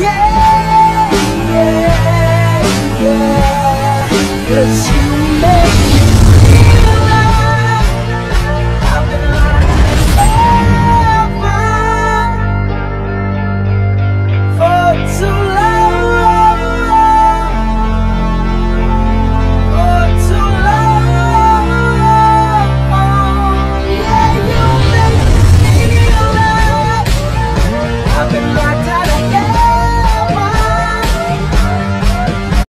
yeah, yeah,